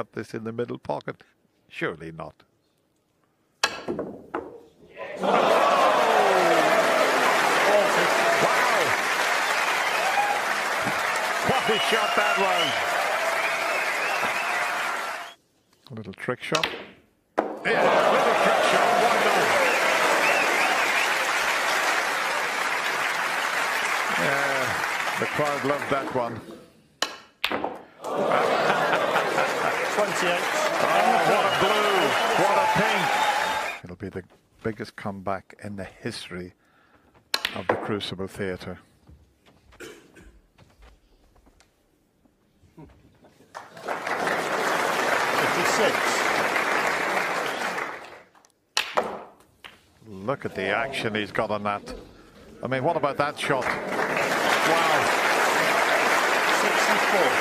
got this in the middle pocket? Surely not. Wow! What a shot that was! A little trick shot. Yeah, a little trick shot. Why not? Yeah, the crowd loved that one. 28. Oh, what a blue! What a pink! It'll be the biggest comeback in the history of the Crucible Theatre. Look at the action he's got on that. I mean, what about that shot? Wow. 64.